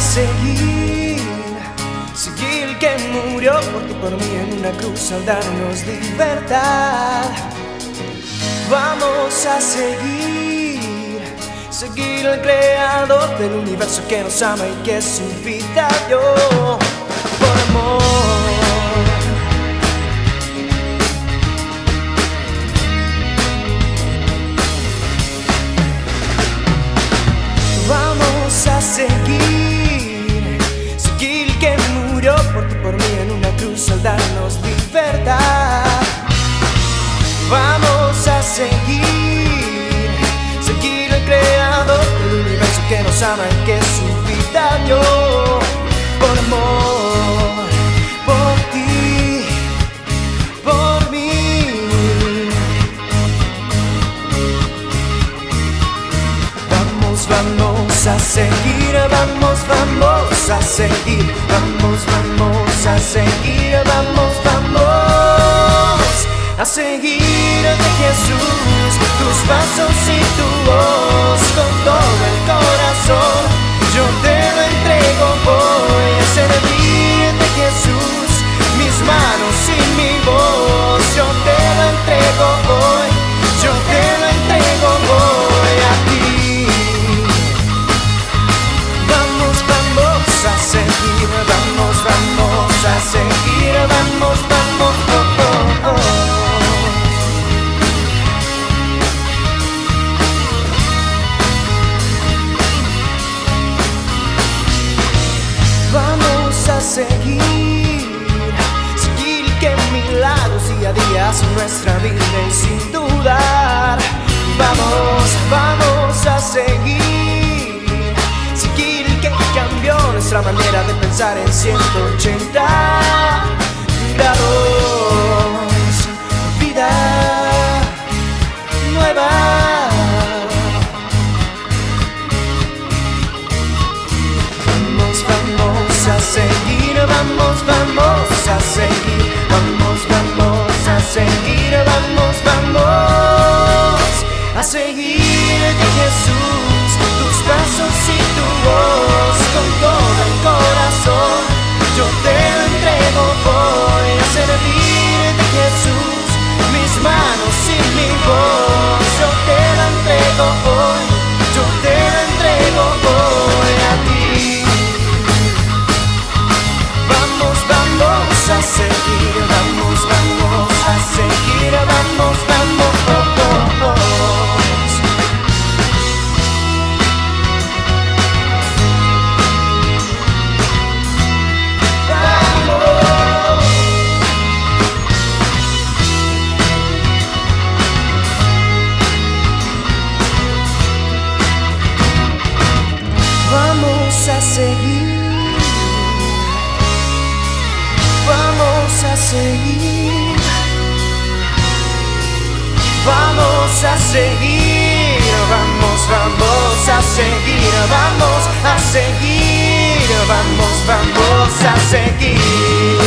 seguir, seguir el que murió porque por mí en una cruz al darnos libertad. Vamos a seguir, seguir al creador del universo que nos ama y que su vida dio por amor. Vamos a seguir. Por mí en una cruz al darnos libertad. Vamos a seguir, seguir el creador del universo que nos ama y que su vida dio por amor, por ti, por mí. Vamos, vamos seguir, vamos, vamos a seguir, vamos, vamos a seguir, vamos, vamos a seguir de Jesús, tus pasos y tu voz seguir, vamos, vamos. Vamos a seguir, seguir que milagros día a día hacen nuestra vida y sin dudar. Vamos, vamos a seguir, seguir que cambió nuestra manera de pensar en 180 vamos, a seguir, vamos, vamos a seguir, vamos, vamos a seguir de Jesús, Vamos a seguir. Vamos, vamos a seguir. Vamos a seguir. Vamos, vamos a seguir.